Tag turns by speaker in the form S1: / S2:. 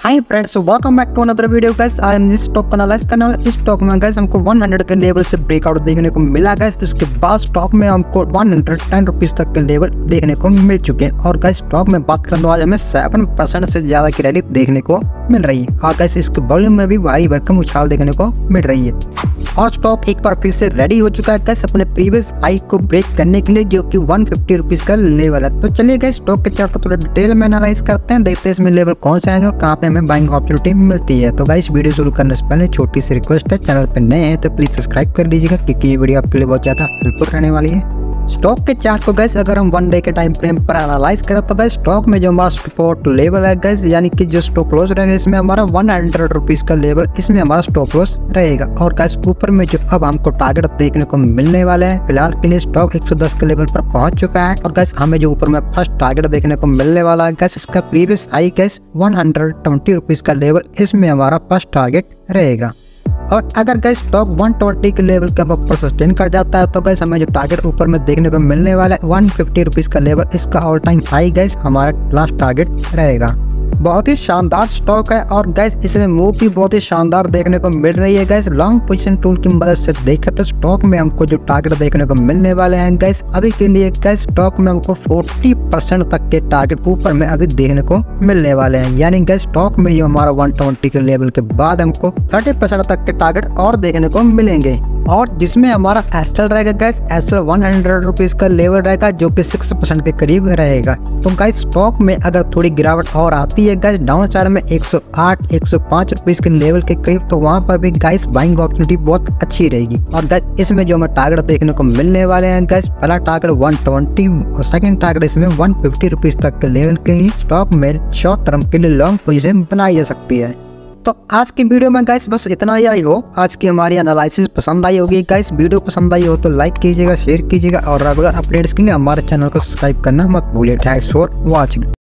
S1: Hi friends welcome back to another video guys I am this stock analyse करने वाले इस stock में guys हमको 100 के लेवल से ब्रेकआउट देखने को मिला गाइस इसके बाद स्टॉक में हमको 110 रुपीस तक के लेवल देखने को मिल चुके हैं। और गाइस स्टॉक में बात करें तो आज हमें 7 परसेंट से ज़्यादा की रैली देखने को मिल रही है। गाइस इसके वॉल्यूम में भी भारी भरकम उछाल देखने को मिल रही है। और स्टॉक एक बार फिर से रेडी हो चुका है गैस अपने प्रीवियस हाई को ब्रेक करने के लिए, जो कि वन फिफ्टी रुपीज़ का लेवल है। तो चलिए गए स्टॉक के चार्ट को थोड़ा डिटेल में एनालाइज करते हैं, देखते हैं इसमें लेवल कौन सा रहेगा, कहाँ पे हमें बाइंग अपॉर्चुनिटी मिलती है। तो गाइस वीडियो शुरू करने से पहले छोटी सी रिक्वेस्ट है चैनल पर नए हैं तो प्लीज़ सब्सक्राइब कर लीजिएगा क्योंकि ये वीडियो आपके लिए बहुत ज़्यादा हेल्पफुल रहने वाली है। स्टॉक के चार्ट को गैस अगर हम वन डे के टाइम फ्रेम पर एनालाइज करें तो गैस स्टॉक में जो हमारा सपोर्ट लेवल है गैस यानी कि जो स्टॉप लॉस रहेगा, इसमें हमारा वन हंड्रेड रुपीज़ का लेवल इसमें हमारा स्टॉप लॉस रहेगा। और गैस ऊपर में जो अब हमको टारगेट देखने को मिलने वाले हैं, फ़िलहाल के लिए स्टॉक 110 के लेवल पर पहुँच चुका है। और गैस हमें जो ऊपर में फ़र्स्ट टारगेट देखने को मिलने वाला है गैस इसका previous high guys one hundred twenty rupees का लेवल इसमें हमारा फ़र्स्ट टारगेट रहेगा। और अगर गैस स्टॉक 120 के लेवल के ऊपर सस्टेन कर जाता है तो गैस हमें जो टारगेट ऊपर में देखने को मिलने वाला है वन फिफ्टी रुपीज़ का लेवल इसका ऑल टाइम हाई गैस हमारा लास्ट टारगेट रहेगा। बहुत ही शानदार स्टॉक है और गैस इसमें मूव भी बहुत ही शानदार देखने को मिल रही है गैस लॉन्ग पोजिशन टूल की मदद से देखें तो स्टॉक में हमको जो टारगेट देखने को मिलने वाले हैं गैस अभी के लिए गैस स्टॉक में हमको 40 परसेंट तक के टारगेट ऊपर में अभी देखने को मिलने वाले हैं। यानी गैस स्टॉक में जो हमारा 120 के लेवल के बाद हमको 30 परसेंट तक के टारगेट और देखने को मिलेंगे। और जिसमें हमारा एस रहेगा guys S L one hundred rupees का लेवल रहेगा, जो कि सिक्स परसेंट के करीब रहेगा. तो गैस स्टॉक में अगर थोड़ी गिरावट और आती है गैस डाउन साइड में 108 105 रुपीस के लेवल के करीब तो वहाँ पर भी गैस बाइंग अपॉर्चुनिटी बहुत अच्छी रहेगी. और गैस इसमें जो हमें टारगेट देखने को मिलने वाले हैं गैस पहला टारगेट 120 और सेकेंड टारगेट इसमें 150 रुपीस तक के लेवल के लिए स्टॉक में शॉर्ट टर्म के लिए लॉन्ग पोजिशन बनाई जा सकती है. तो आज की वीडियो में गाइस बस इतना ही आई हो। आज की हमारी एनालिसिस पसंद आई होगी। गाइस वीडियो पसंद आई हो तो लाइक कीजिएगा शेयर कीजिएगा और रेगुलर अपडेट्स के लिए हमारे चैनल को सब्सक्राइब करना मत भूलिए। Thanks for watching